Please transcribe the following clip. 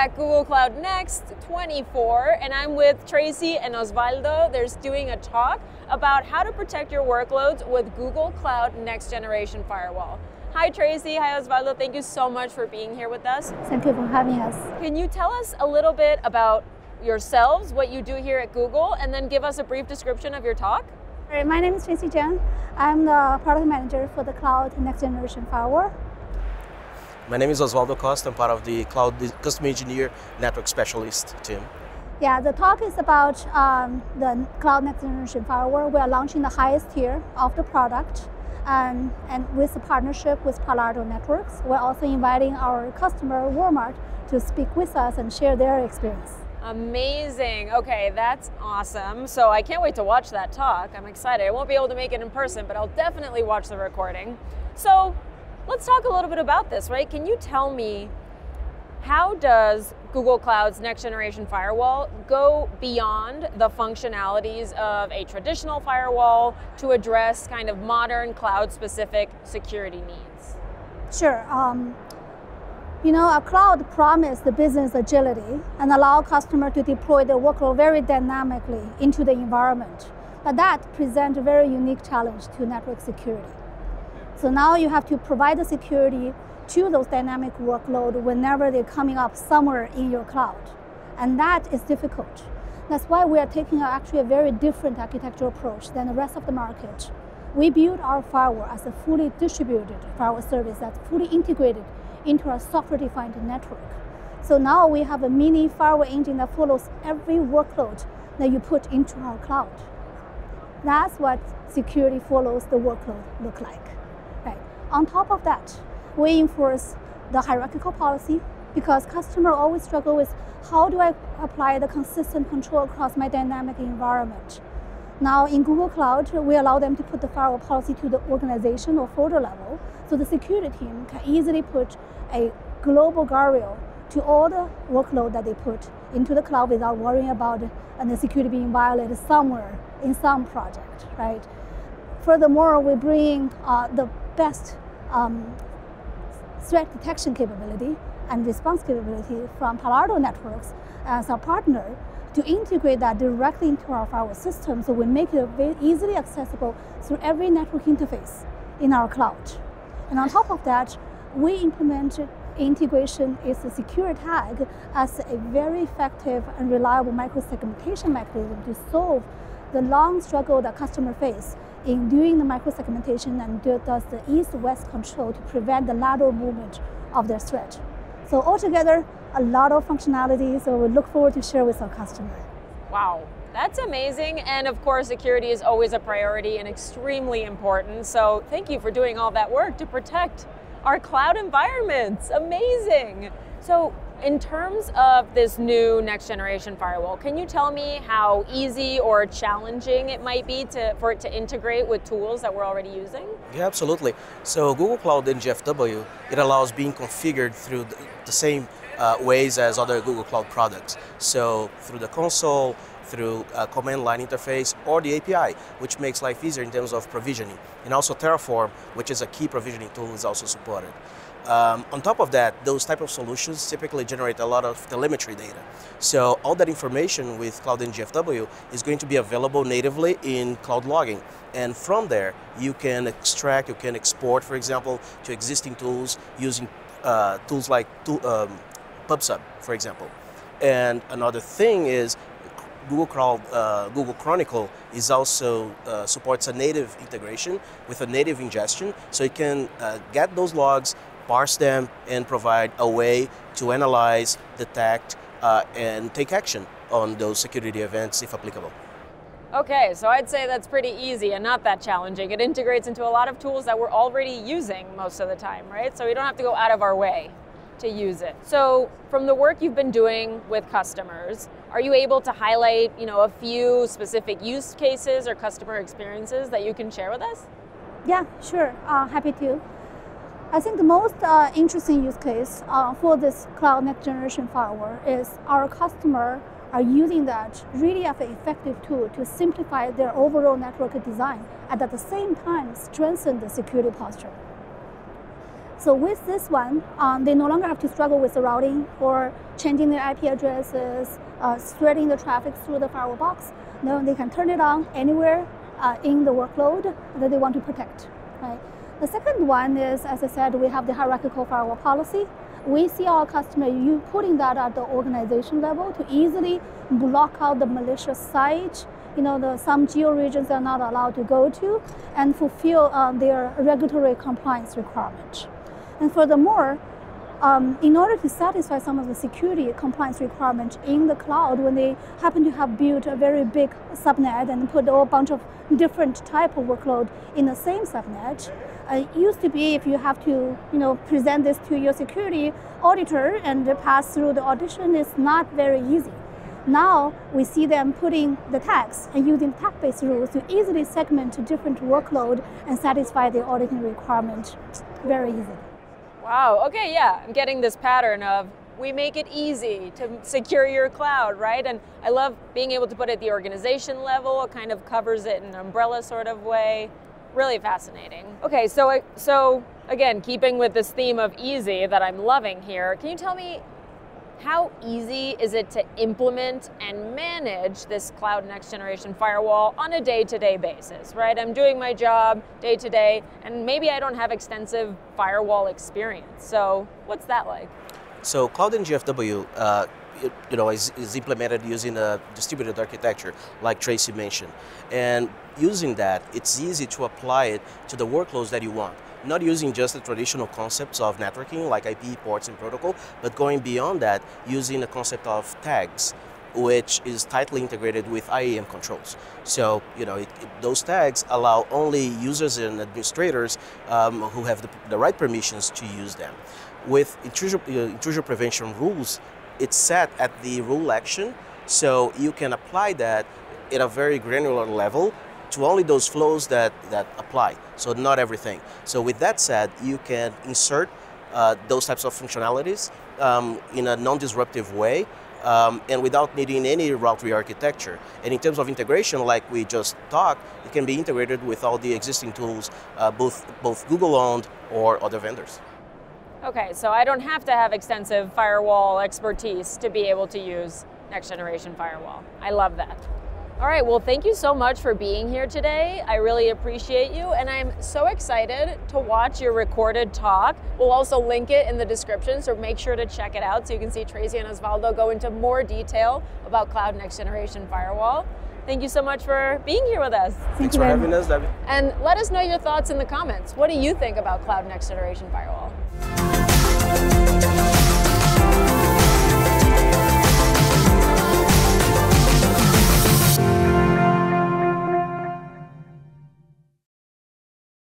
at Google Cloud Next 24, and I'm with Tracy and Osvaldo. They're doing a talk about how to protect your workloads with Google Cloud Next Generation Firewall. Hi Tracy, hi Osvaldo, thank you so much for being here with us. Thank you for having us. Can you tell us a little bit about yourselves, what you do here at Google, and then give us a brief description of your talk? My name is Tracy Jiang. I'm the product manager for the Cloud Next Generation Firewall. My name is Osvaldo Costa. I'm part of the Cloud Custom Engineer Network Specialist team. Yeah, the talk is about um, the Cloud Next Generation Firewall. We are launching the highest tier of the product. and and with the partnership with Palo Alto Networks, we're also inviting our customer Walmart to speak with us and share their experience. Amazing. Okay, that's awesome. So I can't wait to watch that talk. I'm excited. I won't be able to make it in person, but I'll definitely watch the recording. So let's talk a little bit about this, right? Can you tell me how does Google Cloud's next generation firewall go beyond the functionalities of a traditional firewall to address kind of modern cloud specific security needs? Sure. Um, you know, a cloud promises the business agility and allow customer to deploy their workload very dynamically into the environment. But that presents a very unique challenge to network security. So now you have to provide the security to those dynamic workload whenever they're coming up somewhere in your cloud. And that is difficult. That's why we are taking actually a very different architectural approach than the rest of the market. We build our firewall as a fully distributed firewall service that's fully integrated into our software-defined network. So now we have a mini firewall engine that follows every workload that you put into our cloud. That's what security follows the workload look like. On top of that, we enforce the hierarchical policy because customers always struggle with how do I apply the consistent control across my dynamic environment. Now in Google Cloud, we allow them to put the firewall policy to the organization or folder level, so the security team can easily put a global guardrail to all the workload that they put into the cloud without worrying about the security being violated somewhere in some project, right? Furthermore, we bring uh, the best um, threat detection capability and response capability from Palo Alto Networks as our partner to integrate that directly into our firewall system so we make it very easily accessible through every network interface in our cloud. And on top of that, we implemented integration is a secure tag as a very effective and reliable microsegmentation mechanism to solve the long struggle that customers face in doing the microsegmentation and does the east-west control to prevent the lateral movement of their threat. So altogether, a lot of functionality, so we look forward to share with our customer. Wow, that's amazing. And of course, security is always a priority and extremely important. So thank you for doing all that work to protect our cloud environments. Amazing. So in terms of this new next generation firewall, can you tell me how easy or challenging it might be to, for it to integrate with tools that we're already using? Yeah, absolutely. So Google Cloud NGFW, it allows being configured through the, same uh, ways as other Google Cloud products. So through the console, through a command line interface, or the API, which makes life easier in terms of provisioning. And also Terraform, which is a key provisioning tool, is also supported. Um, on top of that, those type of solutions typically generate a lot of telemetry data. So all that information with Cloud NGFW is going to be available natively in Cloud Logging. And from there, you can extract, you can export, for example, to existing tools using uh, tools like tool, um, PubSub, for example. And another thing is Google, Cloud, uh, Google Chronicle is also uh, supports a native integration with a native ingestion, so you can uh, get those logs, parse them, and provide a way to analyze, detect, uh, and take action on those security events if applicable. Okay, so I'd say that's pretty easy and not that challenging. It integrates into a lot of tools that we're already using most of the time, right? So we don't have to go out of our way to use it. So from the work you've been doing with customers, are you able to highlight, you know, a few specific use cases or customer experiences that you can share with us? Yeah, sure. Uh, happy to. I think the most uh, interesting use case uh, for this cloud next generation firewall is our customer are using that really as an effective tool to simplify their overall network design and at the same time strengthen the security posture. So with this one, um, they no longer have to struggle with the routing or changing their IP addresses, uh, threading the traffic through the firewall box. No, they can turn it on anywhere uh, in the workload that they want to protect. Right? The second one is, as I said, we have the hierarchical firewall policy. We see our customer you putting that at the organization level to easily block out the malicious site you know, the, some geo regions they're not allowed to go to and fulfill um, their regulatory compliance requirements. And furthermore, um, in order to satisfy some of the security compliance requirements in the cloud, when they happen to have built a very big subnet and put a whole bunch of different type of workload in the same subnet, uh, it used to be if you have to, you know, present this to your security auditor and pass through the audition, it's not very easy. Now we see them putting the tags and using tag-based rules to easily segment different workload and satisfy the auditing requirement very easily. Wow, okay, yeah, I'm getting this pattern of we make it easy to secure your cloud, right? And I love being able to put it at the organization level. It kind of covers it in an umbrella sort of way. Really fascinating. Okay, so so again, keeping with this theme of easy that I'm loving here, can you tell me how easy is it to implement and manage this cloud next generation firewall on a day to day basis, right? I'm doing my job day to day, and maybe I don't have extensive firewall experience. So, what's that like? So, Cloud NGFW uh, you know, is, is, implemented using a distributed architecture, like Tracy mentioned. And using that, it's easy to apply it to the workloads that you want not using just the traditional concepts of networking like IP ports and protocol, but going beyond that using the concept of tags which is tightly integrated with IAM controls. So, you know, it, it, those tags allow only users and administrators um, who have the, the, right permissions to use them. With intrusion, uh, intrusion prevention rules, it's set at the rule action, so you can apply that at a very granular level to only those flows that, that apply, so not everything. So with that said, you can insert uh, those types of functionalities um, in a non-disruptive way um, and without needing any route re-architecture. And in terms of integration, like we just talked, it can be integrated with all the existing tools, uh, both, both Google-owned or other vendors. Okay, so I don't have to have extensive firewall expertise to be able to use next generation firewall. I love that. All right, well, thank you so much for being here today. I really appreciate you, and I'm so excited to watch your recorded talk. We'll also link it in the description, so make sure to check it out so you can see Tracy and Osvaldo go into more detail about Cloud Next Generation Firewall. Thank you so much for being here with us. Thank Thanks for having us, Debi. And let us know your thoughts in the comments. What do you think about Cloud Next Generation Firewall?